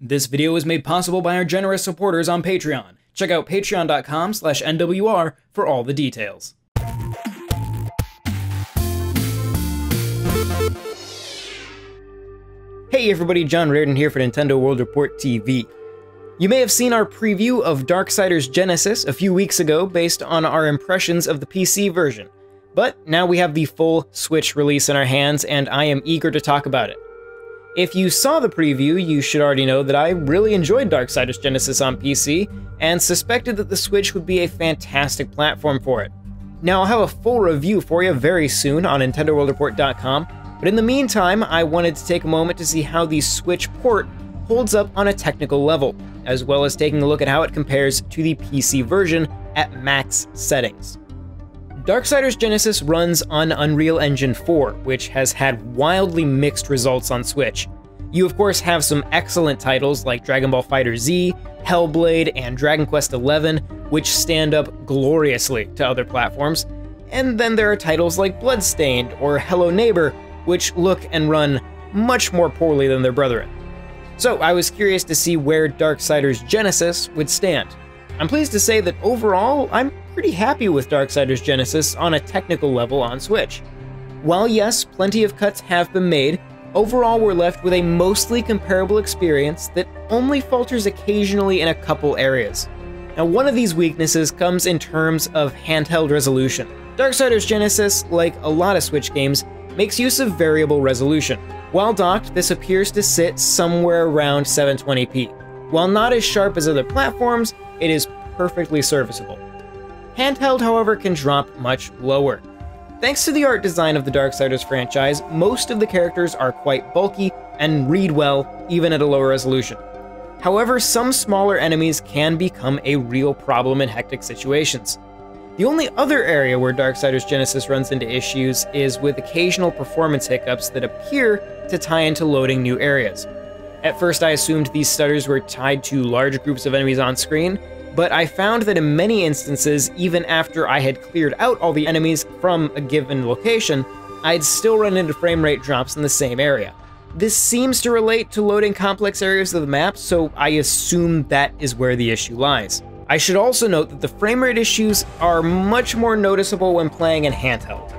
This video is made possible by our generous supporters on Patreon. Check out patreon.com slash NWR for all the details. Hey everybody, John Rairdin here for Nintendo World Report TV. You may have seen our preview of Darksiders Genesis a few weeks ago based on our impressions of the PC version. But now we have the full Switch release in our hands, and I am eager to talk about it. If you saw the preview, you should already know that I really enjoyed Darksiders Genesis on PC, and suspected that the Switch would be a fantastic platform for it. Now, I'll have a full review for you very soon on NintendoWorldReport.com, but in the meantime, I wanted to take a moment to see how the Switch port holds up on a technical level, as well as taking a look at how it compares to the PC version at max settings. Darksiders Genesis runs on Unreal Engine 4, which has had wildly mixed results on Switch. You of course have some excellent titles like Dragon Ball Fighter Z, Hellblade, and Dragon Quest XI, which stand up gloriously to other platforms, and then there are titles like Bloodstained or Hello Neighbor, which look and run much more poorly than their brethren. So I was curious to see where Darksiders Genesis would stand. I'm pleased to say that overall, I'm pretty happy with Darksiders Genesis on a technical level on Switch. While yes, plenty of cuts have been made, overall we're left with a mostly comparable experience that only falters occasionally in a couple areas. Now one of these weaknesses comes in terms of handheld resolution. Darksiders Genesis, like a lot of Switch games, makes use of variable resolution. While docked, this appears to sit somewhere around 720p. While not as sharp as other platforms, it is perfectly serviceable. Handheld, however, can drop much lower. Thanks to the art design of the Darksiders franchise, most of the characters are quite bulky and read well, even at a lower resolution. However, some smaller enemies can become a real problem in hectic situations. The only other area where Darksiders Genesis runs into issues is with occasional performance hiccups that appear to tie into loading new areas. At first, I assumed these stutters were tied to large groups of enemies on screen, but I found that in many instances, even after I had cleared out all the enemies from a given location, I'd still run into frame rate drops in the same area. This seems to relate to loading complex areas of the map, so I assume that is where the issue lies. I should also note that the frame rate issues are much more noticeable when playing in handheld.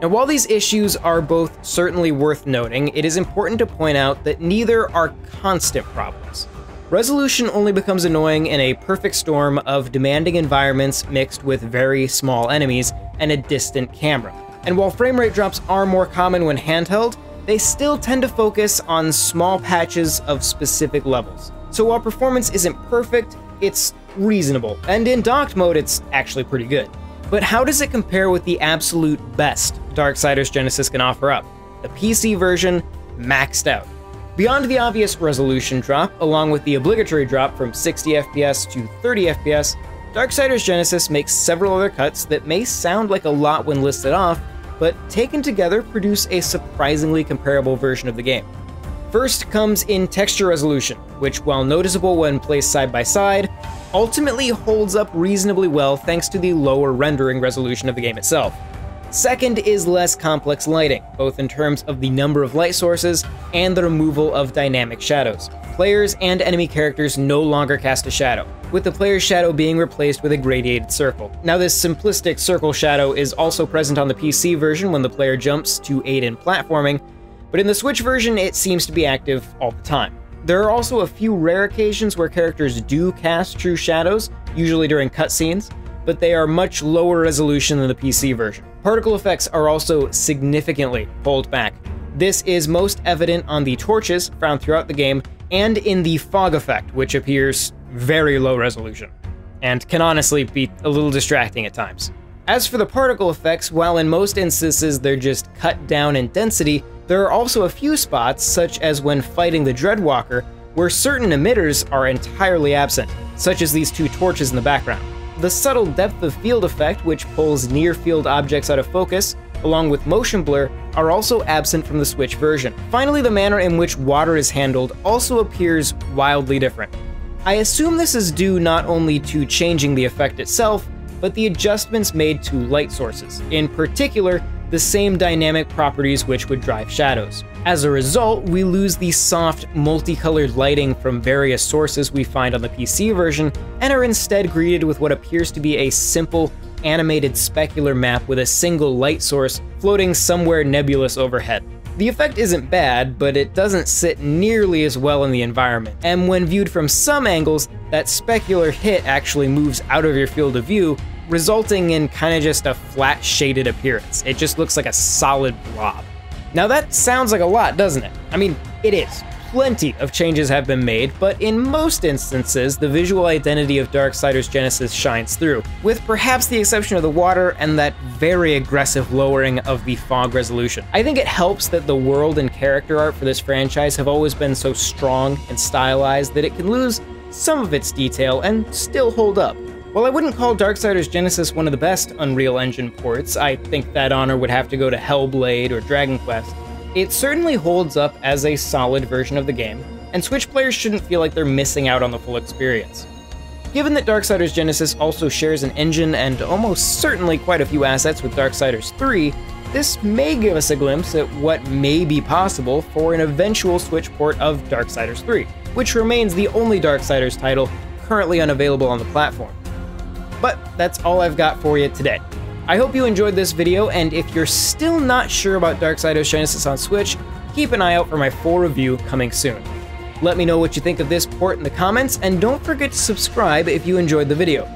Now, while these issues are both certainly worth noting, it is important to point out that neither are constant problems. Resolution only becomes annoying in a perfect storm of demanding environments mixed with very small enemies and a distant camera. And while frame rate drops are more common when handheld, they still tend to focus on small patches of specific levels. So while performance isn't perfect, it's reasonable, and in docked mode, it's actually pretty good. But how does it compare with the absolute best Darksiders Genesis can offer up? The PC version, maxed out. Beyond the obvious resolution drop, along with the obligatory drop from 60 FPS to 30 FPS, Darksiders Genesis makes several other cuts that may sound like a lot when listed off, but taken together produce a surprisingly comparable version of the game. First comes in texture resolution, which, while noticeable when placed side by side, ultimately holds up reasonably well thanks to the lower rendering resolution of the game itself. Second is less complex lighting, both in terms of the number of light sources and the removal of dynamic shadows. Players and enemy characters no longer cast a shadow, with the player's shadow being replaced with a gradiated circle. Now this simplistic circle shadow is also present on the PC version when the player jumps to aid in platforming, but in the Switch version, it seems to be active all the time. There are also a few rare occasions where characters do cast true shadows, usually during cutscenes, but they are much lower resolution than the PC version. Particle effects are also significantly pulled back. This is most evident on the torches found throughout the game and in the fog effect, which appears very low resolution, and can honestly be a little distracting at times. As for the particle effects, while in most instances they're just cut down in density, there are also a few spots, such as when fighting the Dreadwalker, where certain emitters are entirely absent, such as these two torches in the background. The subtle depth of field effect, which pulls near field objects out of focus, along with motion blur, are also absent from the Switch version. Finally, the manner in which water is handled also appears wildly different. I assume this is due not only to changing the effect itself, but the adjustments made to light sources, in particular, the same dynamic properties which would drive shadows. As a result, we lose the soft, multicolored lighting from various sources we find on the PC version, and are instead greeted with what appears to be a simple, animated specular map with a single light source floating somewhere nebulous overhead. The effect isn't bad, but it doesn't sit nearly as well in the environment, and when viewed from some angles, that specular hit actually moves out of your field of view, resulting in kinda just a flat shaded appearance. It just looks like a solid blob. Now that sounds like a lot, doesn't it? I mean, it is. Plenty of changes have been made, but in most instances, the visual identity of Darksiders Genesis shines through, with perhaps the exception of the water and that very aggressive lowering of the fog resolution. I think it helps that the world and character art for this franchise have always been so strong and stylized that it can lose some of its detail and still hold up. While I wouldn't call Darksiders Genesis one of the best Unreal Engine ports, I think that honor would have to go to Hellblade or Dragon Quest, it certainly holds up as a solid version of the game, and Switch players shouldn't feel like they're missing out on the full experience. Given that Darksiders Genesis also shares an engine and almost certainly quite a few assets with Darksiders 3, this may give us a glimpse at what may be possible for an eventual Switch port of Darksiders 3, which remains the only Darksiders title currently unavailable on the platform. But that's all I've got for you today. I hope you enjoyed this video, and if you're still not sure about Dark Side Darksiders Genesis on Switch, keep an eye out for my full review coming soon. Let me know what you think of this port in the comments, and don't forget to subscribe if you enjoyed the video.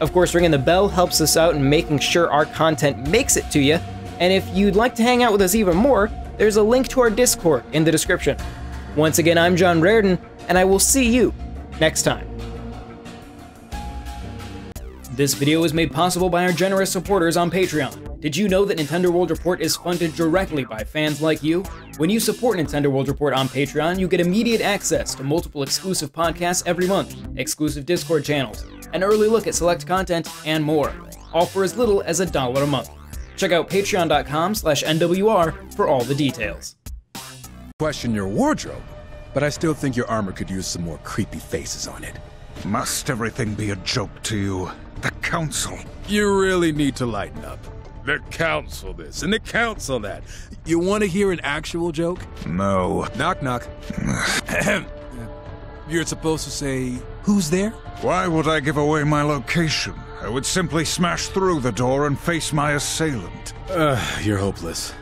Of course, ringing the bell helps us out in making sure our content makes it to you, and if you'd like to hang out with us even more, there's a link to our Discord in the description. Once again, I'm John Rairdin, and I will see you next time. This video is made possible by our generous supporters on Patreon. Did you know that Nintendo World Report is funded directly by fans like you? When you support Nintendo World Report on Patreon, you get immediate access to multiple exclusive podcasts every month, exclusive Discord channels, an early look at select content, and more, all for as little as a dollar a month. Check out patreon.com slash NWR for all the details. Question your wardrobe, but I still think your armor could use some more creepy faces on it. Must everything be a joke to you? The Council. You really need to lighten up. The Council this and the Council that. You want to hear an actual joke? No. Knock knock. You're supposed to say, Who's there? Why would I give away my location? I would simply smash through the door and face my assailant. Uh, you're hopeless.